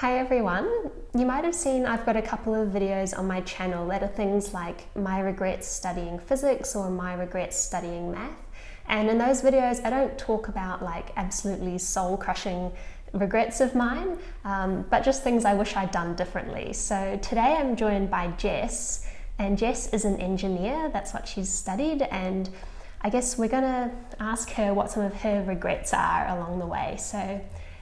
Hi everyone. You might have seen I've got a couple of videos on my channel that are things like my regrets studying physics or my regrets studying math. And in those videos, I don't talk about like absolutely soul crushing regrets of mine, um, but just things I wish I'd done differently. So today I'm joined by Jess, and Jess is an engineer, that's what she's studied, and I guess we're gonna ask her what some of her regrets are along the way. So,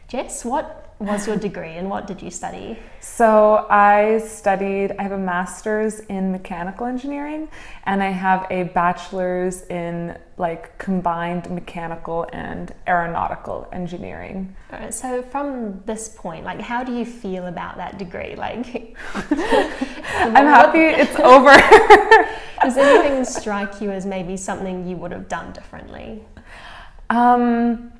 Jess, what was your degree and what did you study? So I studied, I have a master's in mechanical engineering and I have a bachelor's in like combined mechanical and aeronautical engineering. so from this point, like how do you feel about that degree? Like I'm happy it's over. Does anything strike you as maybe something you would have done differently? Um,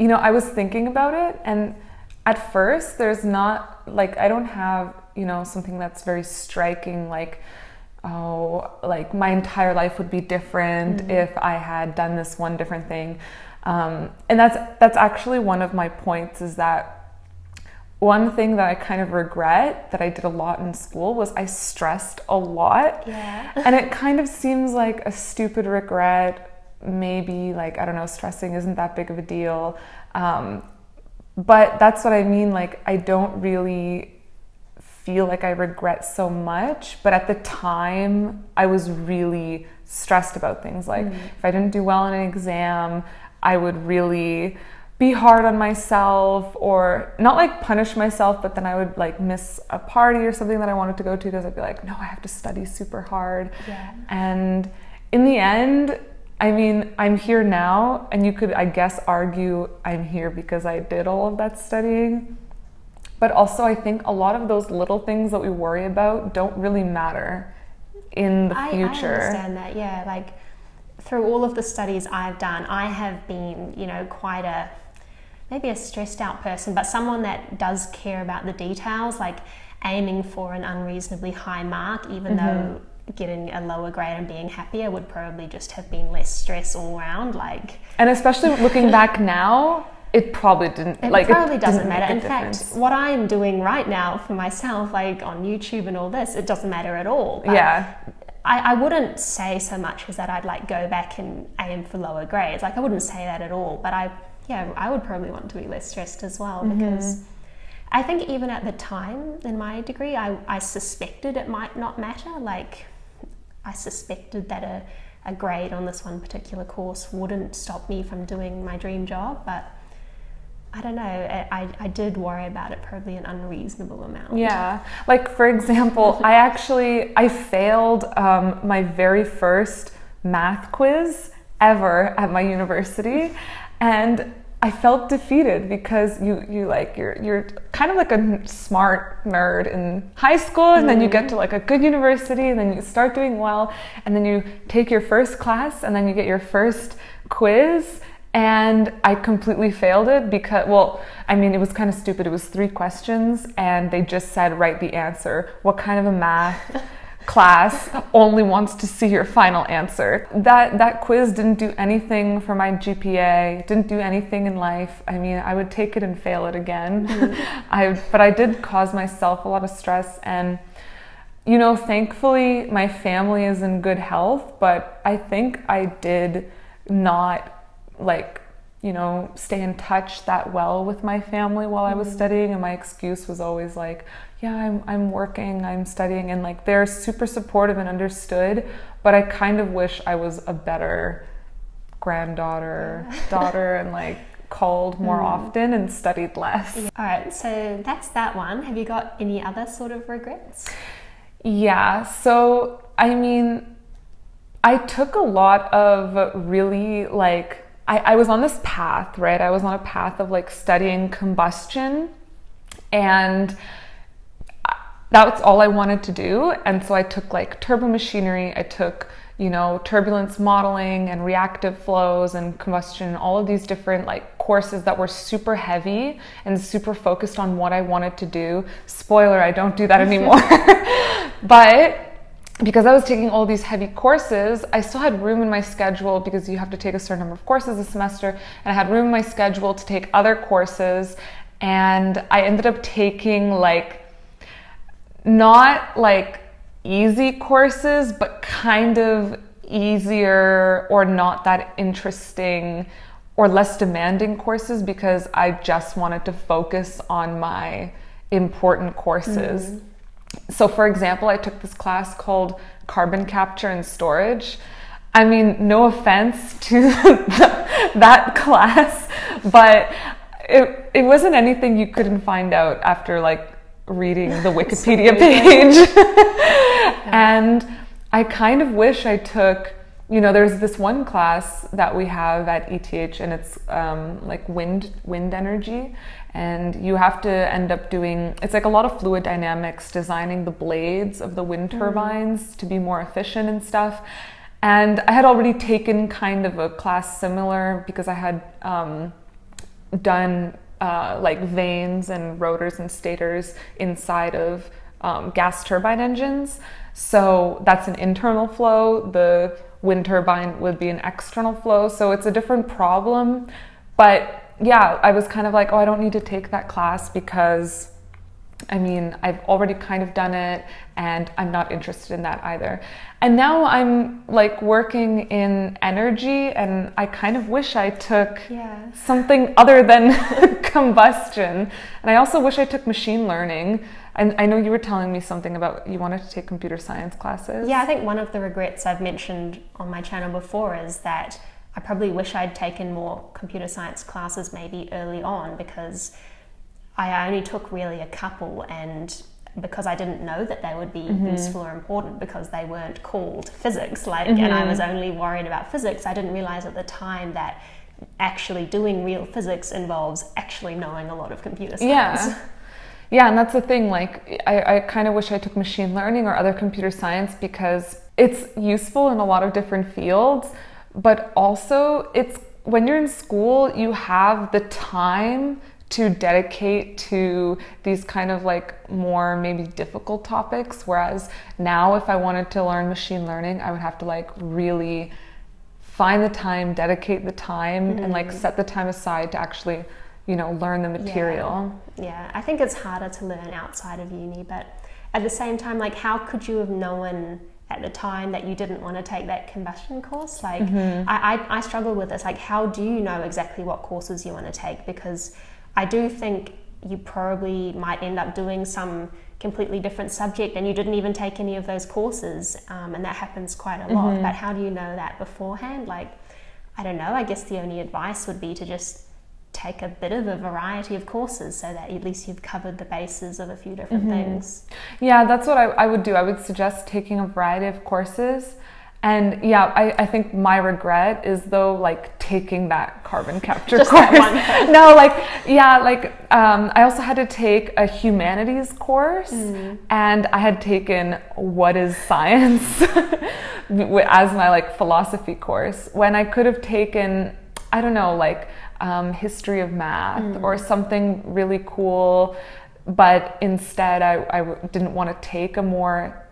you know, I was thinking about it and at first there's not like I don't have, you know, something that's very striking like oh, like my entire life would be different mm-hmm. if I had done this one different thing. Um, and that's that's actually one of my points is that one thing that I kind of regret that I did a lot in school was I stressed a lot. Yeah. and it kind of seems like a stupid regret. Maybe like I don't know, stressing isn't that big of a deal. Um, but that's what I mean. Like, I don't really feel like I regret so much, but at the time, I was really stressed about things. Like, mm. if I didn't do well in an exam, I would really be hard on myself or not like punish myself, but then I would like miss a party or something that I wanted to go to because I'd be like, no, I have to study super hard. Yeah. And in the end, I mean, I'm here now, and you could, I guess, argue I'm here because I did all of that studying. But also, I think a lot of those little things that we worry about don't really matter in the I, future. I understand that, yeah. Like, through all of the studies I've done, I have been, you know, quite a maybe a stressed out person, but someone that does care about the details, like aiming for an unreasonably high mark, even mm-hmm. though getting a lower grade and being happier would probably just have been less stress all around like and especially looking back now it probably didn't it like probably it doesn't matter in fact what i'm doing right now for myself like on youtube and all this it doesn't matter at all but yeah I, I wouldn't say so much as that I'd like go back and aim for lower grades. Like I wouldn't say that at all. But I, yeah, I would probably want to be less stressed as well mm-hmm. because I think even at the time in my degree, I, I suspected it might not matter. Like I suspected that a, a grade on this one particular course wouldn't stop me from doing my dream job, but I don't know. I, I did worry about it probably an unreasonable amount. Yeah. Like, for example, I actually, I failed um, my very first math quiz ever at my university. And I felt defeated because you you like you're you're kind of like a smart nerd in high school and mm-hmm. then you get to like a good university and then you start doing well and then you take your first class and then you get your first quiz and I completely failed it because well I mean it was kind of stupid it was three questions and they just said write the answer what kind of a math class only wants to see your final answer. That that quiz didn't do anything for my GPA, didn't do anything in life. I mean, I would take it and fail it again. Mm-hmm. I but I did cause myself a lot of stress and you know, thankfully my family is in good health, but I think I did not like you know, stay in touch that well with my family while I was mm-hmm. studying. And my excuse was always like, yeah, I'm, I'm working, I'm studying. And like, they're super supportive and understood. But I kind of wish I was a better granddaughter, daughter, and like called more mm. often and studied less. All right, so that's that one. Have you got any other sort of regrets? Yeah, so I mean, I took a lot of really like I, I was on this path, right? I was on a path of like studying combustion and that's all I wanted to do. And so I took like turbo machinery, I took, you know, turbulence modeling and reactive flows and combustion, all of these different like courses that were super heavy and super focused on what I wanted to do. Spoiler, I don't do that anymore. but because I was taking all these heavy courses, I still had room in my schedule because you have to take a certain number of courses a semester, and I had room in my schedule to take other courses. and I ended up taking like not like easy courses, but kind of easier or not that interesting or less demanding courses because I just wanted to focus on my important courses. Mm. So, for example, I took this class called Carbon Capture and Storage. I mean, no offense to that class, but it, it wasn't anything you couldn't find out after like reading the Wikipedia page. and I kind of wish I took, you know, there's this one class that we have at ETH and it's um, like wind wind energy and you have to end up doing it's like a lot of fluid dynamics designing the blades of the wind mm. turbines mm. to be more efficient and stuff and i had already taken kind of a class similar because i had um, done uh, like vanes and rotors and stators inside of um, gas turbine engines. So that's an internal flow. The wind turbine would be an external flow. So it's a different problem. But yeah, I was kind of like, oh, I don't need to take that class because I mean, I've already kind of done it and I'm not interested in that either. And now I'm like working in energy and I kind of wish I took yeah. something other than combustion. And I also wish I took machine learning. And I know you were telling me something about you wanted to take computer science classes. Yeah, I think one of the regrets I've mentioned on my channel before is that I probably wish I'd taken more computer science classes maybe early on because I only took really a couple and because I didn't know that they would be mm-hmm. useful or important because they weren't called physics like mm-hmm. and I was mm-hmm. only worried about physics I didn't realize at the time that actually doing real physics involves actually knowing a lot of computer science yeah yeah and that's the thing like I, I kind of wish I took machine learning or other computer science because it's useful in a lot of different fields but also it's when you're in school you have the time to dedicate to these kind of like more maybe difficult topics. Whereas now, if I wanted to learn machine learning, I would have to like really find the time, dedicate the time, mm-hmm. and like mm. set the time aside to actually, you know, learn the material. Yeah. yeah, I think it's harder to learn outside of uni, but at the same time, like, how could you have known? at the time that you didn't want to take that combustion course like mm-hmm. I, I, I struggle with this like how do you know exactly what courses you want to take because I do think you probably might end up doing some completely different subject and you didn't even take any of those courses um, and that happens quite a lot mm-hmm. but how do you know that beforehand like i don't know i guess the only advice would be to just take a bit of a variety of courses so that at least you've covered the bases of a few different mm-hmm. things yeah that's what I, I would do i would suggest taking a variety of courses and yeah, I, I think my regret is though like taking that carbon capture Just course. no, like yeah, like um, I also had to take a humanities course, mm. and I had taken what is science as my like philosophy course when I could have taken I don't know like um, history of math mm. or something really cool, but instead I, I didn't want to take a more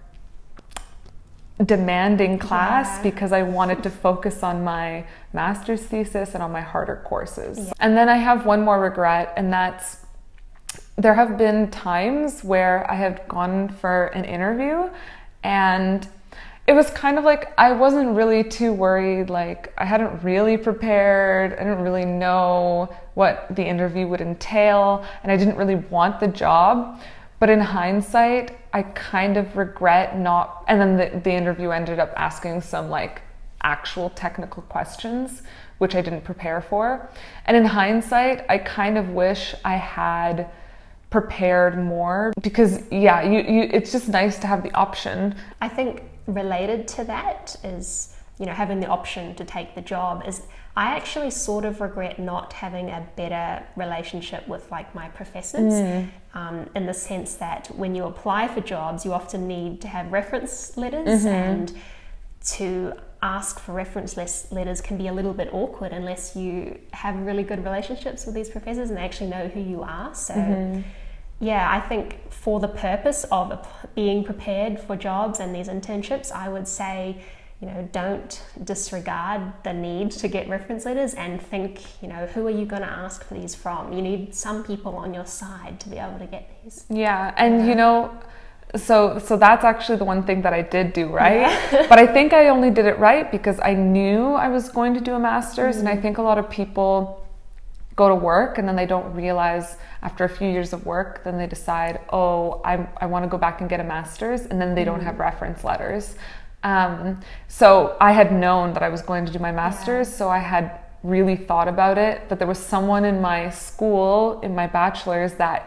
demanding class yeah. because I wanted to focus on my master's thesis and on my harder courses. Yeah. And then I have one more regret, and that's there have been times where I have gone for an interview and it was kind of like I wasn't really too worried. Like, I hadn't really prepared. I didn't really know what the interview would entail, and I didn't really want the job. But in hindsight, I kind of regret not. And then the, the interview ended up asking some like actual technical questions, which I didn't prepare for. And in hindsight, I kind of wish I had prepared more because yeah you, you it's just nice to have the option i think related to that is you know having the option to take the job is I actually sort of regret not having a better relationship with like my professors, mm. um, in the sense that when you apply for jobs, you often need to have reference letters, mm-hmm. and to ask for reference letters can be a little bit awkward unless you have really good relationships with these professors and they actually know who you are. So. Mm-hmm. Yeah, I think for the purpose of being prepared for jobs and these internships, I would say you know, don't disregard the need to get reference letters and think, you know, who are you going to ask for these from? You need some people on your side to be able to get these. Yeah, and you know, so so that's actually the one thing that I did do right. Yeah. but I think I only did it right because I knew I was going to do a master's, mm-hmm. and I think a lot of people go to work and then they don't realize after a few years of work, then they decide, oh, I I want to go back and get a master's, and then they don't have reference letters. Um, so I had known that I was going to do my master's, so I had really thought about it. But there was someone in my school, in my bachelor's, that,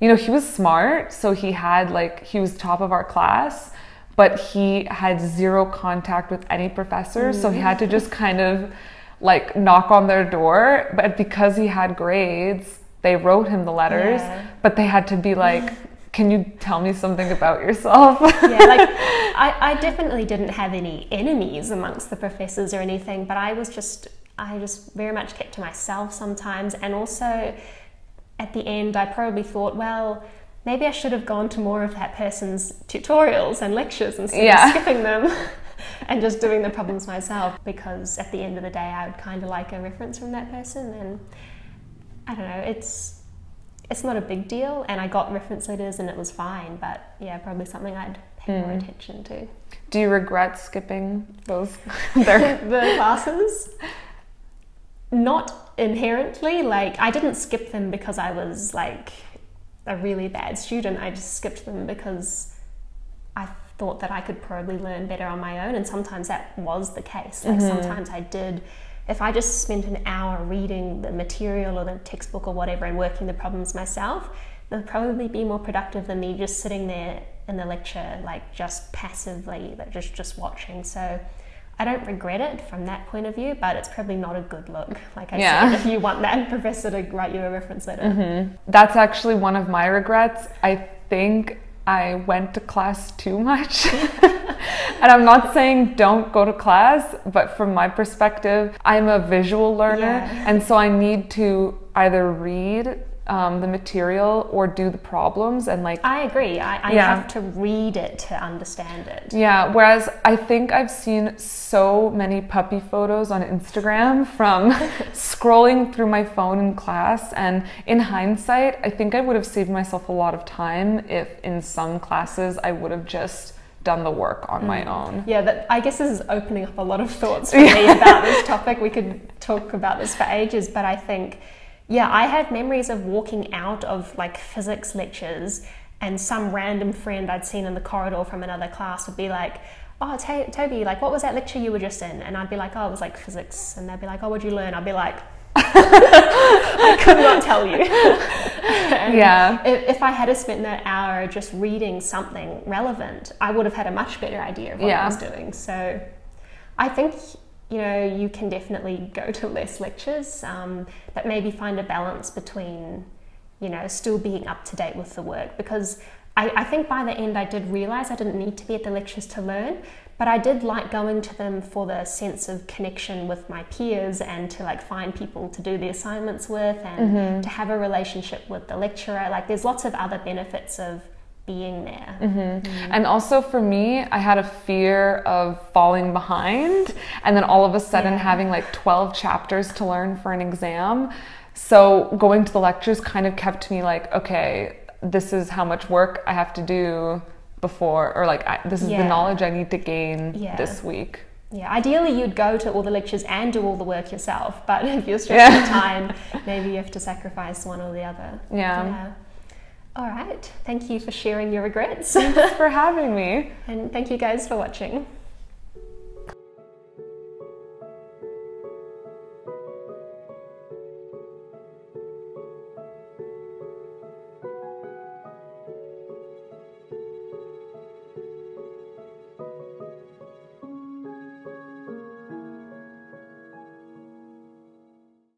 you know, he was smart. So he had like, he was top of our class, but he had zero contact with any professors. Mm. So he had to just kind of like knock on their door. But because he had grades, they wrote him the letters, yeah. but they had to be like, can you tell me something about yourself? yeah, like I, I definitely didn't have any enemies amongst the professors or anything, but I was just, I just very much kept to myself sometimes. And also at the end, I probably thought, well, maybe I should have gone to more of that person's tutorials and lectures instead yeah. of skipping them. and just doing the problems myself because at the end of the day I would kind of like a reference from that person and I don't know it's it's not a big deal and I got reference letters and it was fine but yeah probably something I'd pay mm. more attention to do you regret skipping those the classes not inherently like I didn't skip them because I was like a really bad student I just skipped them because I thought that I could probably learn better on my own and sometimes that was the case like mm-hmm. sometimes I did if I just spent an hour reading the material or the textbook or whatever and working the problems myself, they'll probably be more productive than me just sitting there in the lecture, like just passively, like just just watching. So I don't regret it from that point of view, but it's probably not a good look. Like I yeah. said, if you want that professor to write you a reference letter. Mm-hmm. That's actually one of my regrets. I think I went to class too much. and I'm not saying don't go to class, but from my perspective, I'm a visual learner. Yeah. And so I need to either read um, the material or do the problems and like i agree i, I yeah. have to read it to understand it yeah whereas i think i've seen so many puppy photos on instagram from scrolling through my phone in class and in hindsight i think i would have saved myself a lot of time if in some classes i would have just done the work on mm. my own. Yeah, that I guess this is opening up a lot of thoughts for me about this topic. We could talk about this for ages, but I think yeah, I have memories of walking out of like physics lectures and some random friend I'd seen in the corridor from another class would be like, oh, T- Toby, like, what was that lecture you were just in? And I'd be like, oh, it was like physics. And they'd be like, oh, what'd you learn? I'd be like, I could not tell you. yeah. If, if, I had spent that hour just reading something relevant, I would have had a much better idea of what yeah. I was doing. So I think you know, you can definitely go to less lectures, um, but maybe find a balance between, you know, still being up to date with the work. Because I, I think by the end I did realize I didn't need to be at the lectures to learn, but I did like going to them for the sense of connection with my peers and to like find people to do the assignments with and mm-hmm. to have a relationship with the lecturer. Like, there's lots of other benefits of being there. Mm-hmm. Mm-hmm. And also for me, I had a fear of falling behind and then all of a sudden yeah. having like 12 chapters to learn for an exam. So going to the lectures kind of kept me like, okay, this is how much work I have to do before, or like, I, this is yeah. the knowledge I need to gain yeah. this week. Yeah, ideally you'd go to all the lectures and do all the work yourself, but if you're stretched yeah. for time, maybe you have to sacrifice one or the other. Yeah. yeah. All right. Thank you for sharing your regrets. Thanks for having me. and thank you guys for watching.